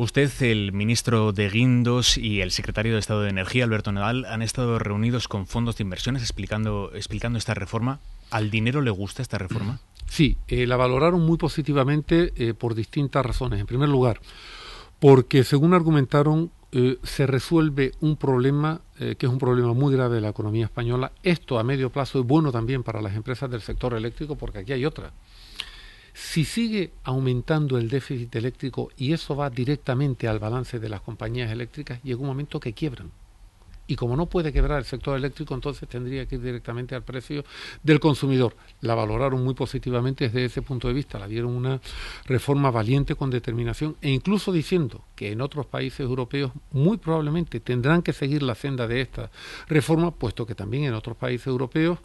Usted, el ministro de Guindos y el secretario de Estado de Energía, Alberto Nadal, han estado reunidos con fondos de inversiones explicando, esta reforma. ¿Al dinero le gusta esta reforma? Sí, eh, la valoraron muy positivamente eh, por distintas razones. En primer lugar, porque según argumentaron, eh, se resuelve un problema que es un problema muy grave de la economía española. Esto a medio plazo es bueno también para las empresas del sector eléctrico porque aquí hay otra. Si sigue aumentando el déficit eléctrico y eso va directamente al balance de las compañías eléctricas, llega un momento que quiebran y como no puede quebrar el sector eléctrico, entonces tendría que ir directamente al precio del consumidor. La valoraron muy positivamente desde ese punto de vista, la dieron una reforma valiente con determinación e incluso diciendo que en otros países europeos muy probablemente tendrán que seguir la senda de esta reforma, puesto que también en otros países europeos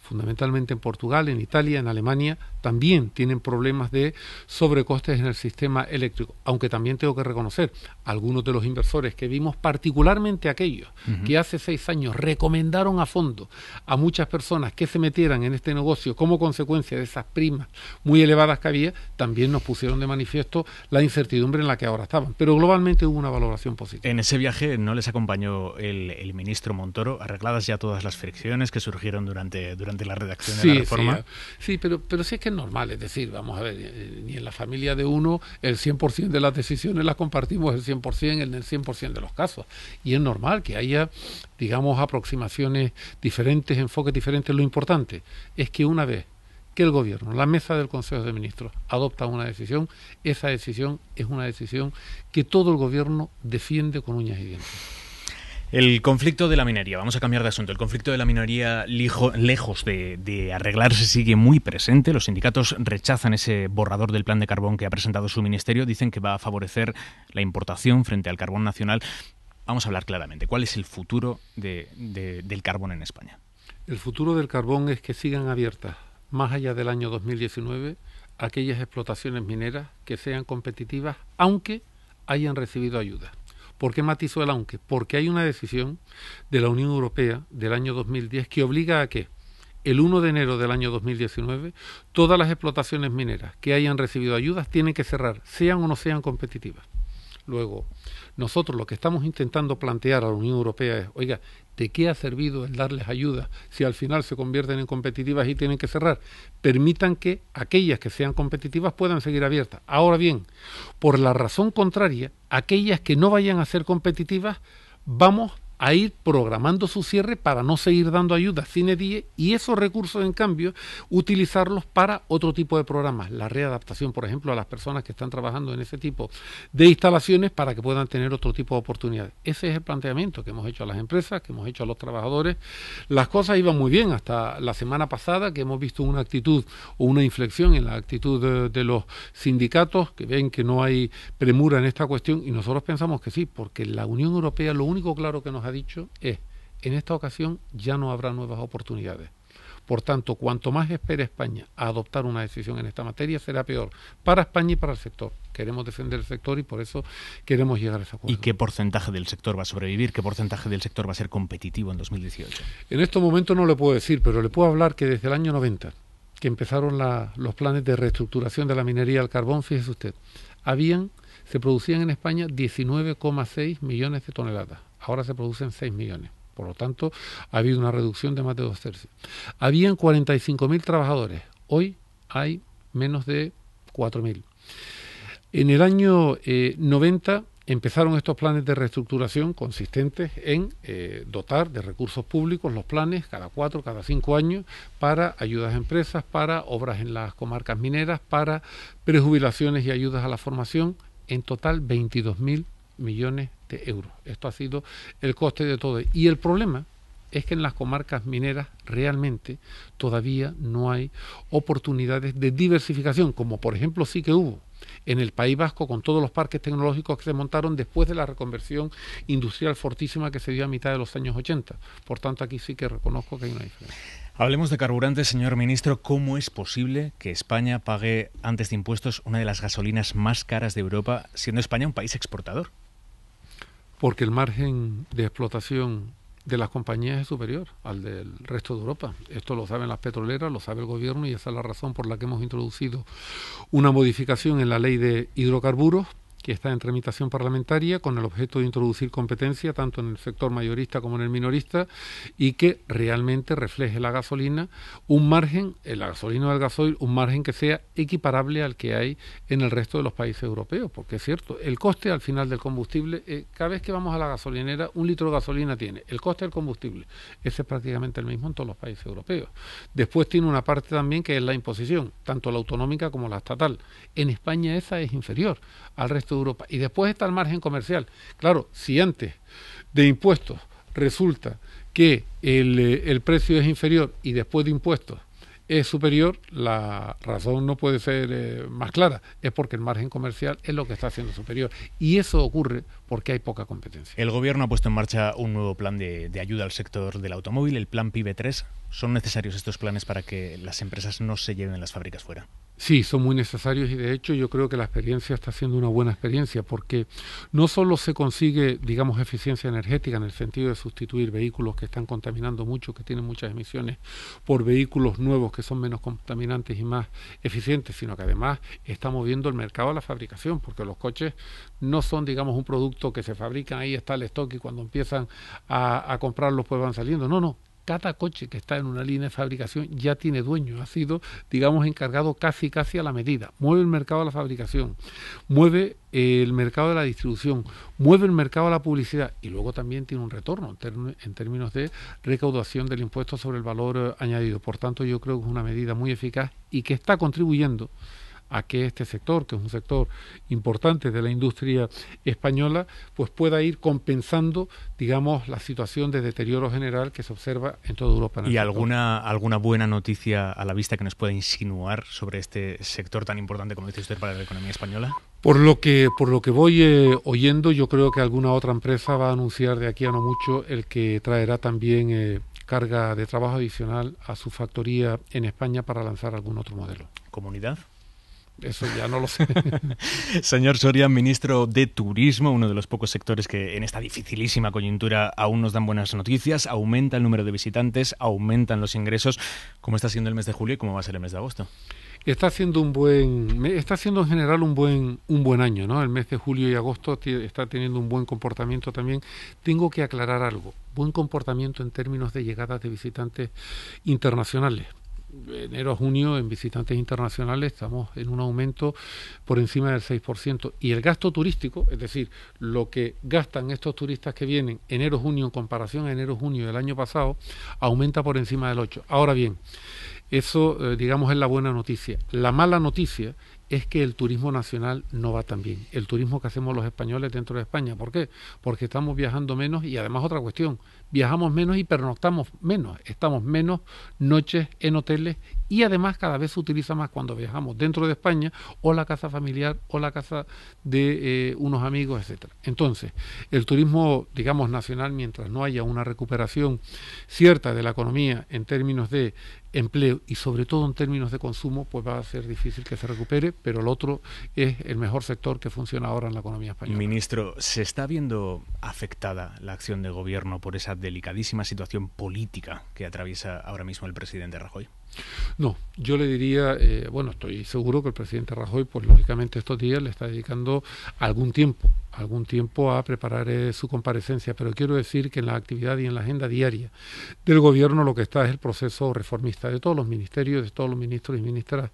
fundamentalmente en Portugal, en Italia, en Alemania, también tienen problemas de sobrecostes en el sistema eléctrico. Aunque también tengo que reconocer, algunos de los inversores que vimos, particularmente aquellos que hace seis años recomendaron a fondo a muchas personas que se metieran en este negocio como consecuencia de esas primas muy elevadas que había, también nos pusieron de manifiesto la incertidumbre en la que ahora estaban. Pero globalmente hubo una valoración positiva. En ese viaje no les acompañó el, el ministro Montoro, arregladas ya todas las fricciones que surgieron durante, durante la redacción de la reforma. Sí, sí, pero, pero sí es que es normal, es decir, vamos a ver, eh, ni en la familia de uno el 100% de las decisiones las compartimos el 100% en el 100% de los casos. Y es normal que haya, digamos, aproximaciones diferentes, enfoques diferentes. Lo importante es que una vez que el gobierno, la mesa del Consejo de Ministros, adopta una decisión, esa decisión es una decisión que todo el gobierno defiende con uñas y dientes. El conflicto de la minería, vamos a cambiar de asunto. El conflicto de la minería, lejos de, arreglarse, sigue muy presente. Los sindicatos rechazan ese borrador del plan de carbón que ha presentado su ministerio. Dicen que va a favorecer la importación frente al carbón nacional. Vamos a hablar claramente. ¿Cuál es el futuro del carbón en España? El futuro del carbón es que sigan abiertas, más allá del año 2019, aquellas explotaciones mineras que sean competitivas, aunque hayan recibido ayuda. ¿Por qué matizó el aunque? Porque hay una decisión de la Unión Europea del año 2010 que obliga a que el 1 de enero del año 2019 todas las explotaciones mineras que hayan recibido ayudas tienen que cerrar, sean o no sean competitivas. Luego, nosotros lo que estamos intentando plantear a la Unión Europea es, oiga, ¿de qué ha servido el darles ayuda si al final se convierten en competitivas y tienen que cerrar? Permitan que aquellas que sean competitivas puedan seguir abiertas. Ahora bien, por la razón contraria, aquellas que no vayan a ser competitivas, vamos a ir programando su cierre para no seguir dando ayuda sin die y esos recursos, en cambio, utilizarlos para otro tipo de programas. La readaptación, por ejemplo, a las personas que están trabajando en ese tipo de instalaciones para que puedan tener otro tipo de oportunidades. Ese es el planteamiento que hemos hecho a las empresas, que hemos hecho a los trabajadores. Las cosas iban muy bien hasta la semana pasada, que hemos visto una actitud o una inflexión en la actitud de, de los sindicatos, que ven que no hay premura en esta cuestión y nosotros pensamos que sí, porque la Unión Europea lo único claro que nos ha dicho es, en esta ocasión ya no habrá nuevas oportunidades. Por tanto, cuanto más espere España a adoptar una decisión en esta materia, será peor para España y para el sector. Queremos defender el sector y por eso queremos llegar a ese acuerdo. ¿Y qué porcentaje del sector va a sobrevivir? ¿Qué porcentaje del sector va a ser competitivo en 2018? En estos momentos no le puedo decir, pero le puedo hablar que desde el año 90, que empezaron los planes de reestructuración de la minería al carbón, fíjese usted, habían, se producían en España 19,6 millones de toneladas ahora se producen 6 millones. Por lo tanto, ha habido una reducción de más de dos tercios. Habían 45.000 trabajadores, hoy hay menos de 4.000. En el año 90 eh, empezaron estos planes de reestructuración consistentes en eh, dotar de recursos públicos los planes cada cuatro, cada cinco años para ayudas a empresas, para obras en las comarcas mineras, para prejubilaciones y ayudas a la formación, en total 22.000 millones de euros. Esto ha sido el coste de todo. Y el problema es que en las comarcas mineras realmente todavía no hay oportunidades de diversificación, como por ejemplo sí que hubo en el País Vasco con todos los parques tecnológicos que se montaron después de la reconversión industrial fortísima que se dio a mitad de los años 80. Por tanto, aquí sí que reconozco que hay una diferencia. Hablemos de carburantes, señor ministro. ¿Cómo es posible que España pague antes de impuestos una de las gasolinas más caras de Europa, siendo España un país exportador? Porque el margen de explotación de las compañías es superior al del resto de Europa. Esto lo saben las petroleras, lo sabe el gobierno y esa es la razón por la que hemos introducido una modificación en la ley de hidrocarburos que está en tramitación parlamentaria con el objeto de introducir competencia tanto en el sector mayorista como en el minorista y que realmente refleje la gasolina un margen, la gasolina o el gasoil, un margen que sea equiparable al que hay en el resto de los países europeos, porque es cierto, el coste al final del combustible, eh, cada vez que vamos a la gasolinera, un litro de gasolina tiene el coste del combustible, ese es prácticamente el mismo en todos los países europeos. Después tiene una parte también que es la imposición, tanto la autonómica como la estatal. En España esa es inferior al resto de Europa. Y después está el margen comercial. Claro, si antes de impuestos resulta que el, eh, el precio es inferior y después de impuestos es superior, la razón no puede ser eh, más clara, es porque el margen comercial es lo que está haciendo superior. Y eso ocurre porque hay poca competencia. El Gobierno ha puesto en marcha un nuevo plan de, de ayuda al sector del automóvil, el Plan PIB 3. ¿Son necesarios estos planes para que las empresas no se lleven las fábricas fuera? Sí, son muy necesarios y de hecho yo creo que la experiencia está siendo una buena experiencia porque no solo se consigue, digamos, eficiencia energética en el sentido de sustituir vehículos que están contaminando mucho, que tienen muchas emisiones, por vehículos nuevos que son menos contaminantes y más eficientes, sino que además estamos viendo el mercado de la fabricación, porque los coches no son, digamos, un producto que se fabrica, ahí está el stock y cuando empiezan a, a comprarlos pues van saliendo. No, no, cada coche que está en una línea de fabricación ya tiene dueño, ha sido, digamos, encargado casi, casi a la medida. Mueve el mercado de la fabricación, mueve eh, el mercado de la distribución, mueve el mercado de la publicidad y luego también tiene un retorno en, en términos de recaudación del impuesto sobre el valor eh, añadido. Por tanto, yo creo que es una medida muy eficaz y que está contribuyendo a que este sector, que es un sector importante de la industria española, pues pueda ir compensando, digamos, la situación de deterioro general que se observa en toda Europa. ¿Y alguna, alguna buena noticia a la vista que nos pueda insinuar sobre este sector tan importante, como dice usted, para la economía española? Por lo que, por lo que voy eh, oyendo, yo creo que alguna otra empresa va a anunciar de aquí a no mucho el que traerá también eh, carga de trabajo adicional a su factoría en España para lanzar algún otro modelo. ¿Comunidad? Eso ya no lo sé. Señor Soria, ministro de Turismo, uno de los pocos sectores que en esta dificilísima coyuntura aún nos dan buenas noticias. Aumenta el número de visitantes, aumentan los ingresos. ¿Cómo está siendo el mes de julio y cómo va a ser el mes de agosto? Está haciendo un buen, está haciendo en general un buen, un buen año, ¿no? El mes de julio y agosto está teniendo un buen comportamiento también. Tengo que aclarar algo, buen comportamiento en términos de llegadas de visitantes internacionales enero a junio en visitantes internacionales estamos en un aumento por encima del 6%. Y el gasto turístico, es decir, lo que gastan estos turistas que vienen enero-junio en comparación a enero-junio del año pasado, aumenta por encima del 8%. Ahora bien, eso, eh, digamos, es la buena noticia. La mala noticia es que el turismo nacional no va tan bien. El turismo que hacemos los españoles dentro de España. ¿Por qué? Porque estamos viajando menos y además otra cuestión, viajamos menos y pernoctamos menos. Estamos menos noches en hoteles y además cada vez se utiliza más cuando viajamos dentro de España o la casa familiar o la casa de eh, unos amigos, etcétera. Entonces, el turismo, digamos, nacional, mientras no haya una recuperación cierta de la economía en términos de empleo y sobre todo en términos de consumo, pues va a ser difícil que se recupere, pero el otro es el mejor sector que funciona ahora en la economía española. Ministro, ¿se está viendo afectada la acción del gobierno por esa delicadísima situación política que atraviesa ahora mismo el presidente Rajoy? No, yo le diría, eh, bueno, estoy seguro que el presidente Rajoy, pues lógicamente estos días le está dedicando algún tiempo, algún tiempo a preparar eh, su comparecencia, pero quiero decir que en la actividad y en la agenda diaria del gobierno lo que está es el proceso reformista de todos los ministerios, de todos los ministros y ministras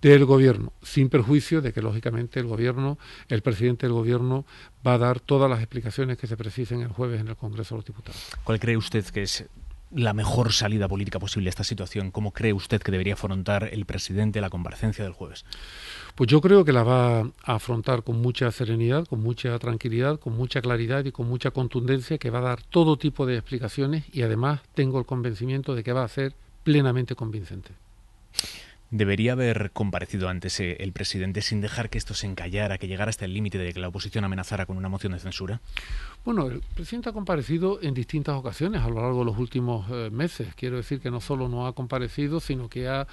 del gobierno, sin perjuicio de que lógicamente el gobierno, el presidente del gobierno va a dar todas las explicaciones que se precisen el jueves en el Congreso de los Diputados. ¿Cuál cree usted que es la mejor salida política posible a esta situación? ¿Cómo cree usted que debería afrontar el presidente la comparecencia del jueves? Pues yo creo que la va a afrontar con mucha serenidad, con mucha tranquilidad, con mucha claridad y con mucha contundencia, que va a dar todo tipo de explicaciones y además tengo el convencimiento de que va a ser plenamente convincente. ¿Debería haber comparecido antes eh, el presidente sin dejar que esto se encallara, que llegara hasta el límite de que la oposición amenazara con una moción de censura? Bueno, el presidente ha comparecido en distintas ocasiones a lo largo de los últimos eh, meses. Quiero decir que no solo no ha comparecido, sino que ha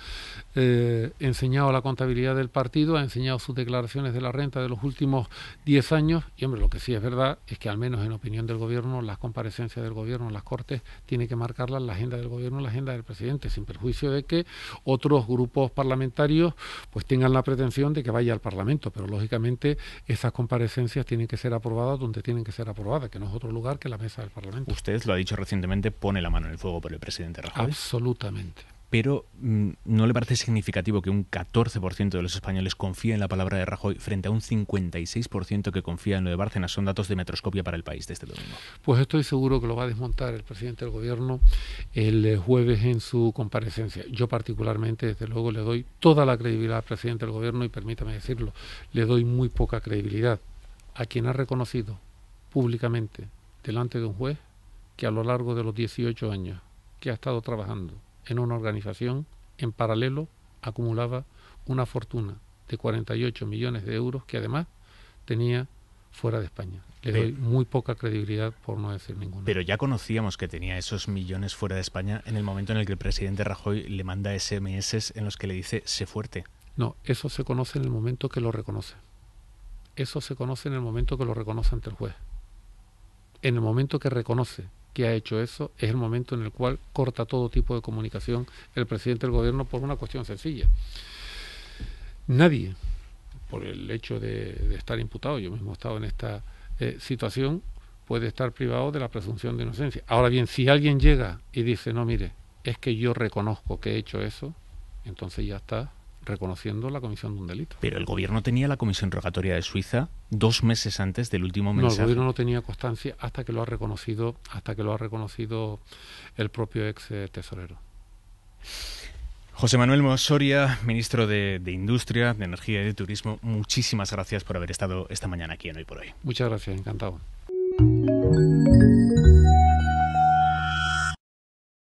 eh, enseñado la contabilidad del partido, ha enseñado sus declaraciones de la renta de los últimos 10 años. Y hombre, lo que sí es verdad es que al menos en opinión del gobierno, las comparecencias del gobierno en las Cortes tiene que marcarlas la agenda del gobierno, la agenda del presidente, sin perjuicio de que otros grupos los parlamentarios pues tengan la pretensión de que vaya al Parlamento, pero lógicamente esas comparecencias tienen que ser aprobadas donde tienen que ser aprobadas, que no es otro lugar que la mesa del Parlamento. Usted lo ha dicho recientemente, pone la mano en el fuego por el presidente Rajoy. Absolutamente pero mm, ¿no le parece significativo que un 14% de los españoles confía en la palabra de Rajoy frente a un 56% que confía en lo de Bárcenas? Son datos de Metroscopia para el país de este domingo. Pues estoy seguro que lo va a desmontar el presidente del Gobierno el eh, jueves en su comparecencia. Yo particularmente, desde luego, le doy toda la credibilidad al presidente del Gobierno y permítame decirlo, le doy muy poca credibilidad a quien ha reconocido públicamente delante de un juez que a lo largo de los 18 años que ha estado trabajando en una organización, en paralelo acumulaba una fortuna de 48 millones de euros que además tenía fuera de España. Le doy muy poca credibilidad por no decir ninguna. Pero ya conocíamos que tenía esos millones fuera de España en el momento en el que el presidente Rajoy le manda SMS en los que le dice sé fuerte. No, eso se conoce en el momento que lo reconoce. Eso se conoce en el momento que lo reconoce ante el juez. En el momento que reconoce que ha hecho eso es el momento en el cual corta todo tipo de comunicación el presidente del gobierno por una cuestión sencilla. Nadie, por el hecho de, estar imputado, yo mismo he estado en esta eh, situación, puede estar privado de la presunción de inocencia. Ahora bien, si alguien llega y dice, no, mire, es que yo reconozco que he hecho eso, entonces ya está reconociendo la comisión de un delito. Pero el gobierno tenía la comisión rogatoria de Suiza dos meses antes del último mensaje. No, el gobierno no tenía constancia hasta que lo ha reconocido, hasta que lo ha reconocido el propio ex eh, tesorero. José Manuel Mosoria, ministro de, de, Industria, de Energía y de Turismo, muchísimas gracias por haber estado esta mañana aquí en Hoy por Hoy. Muchas gracias, encantado.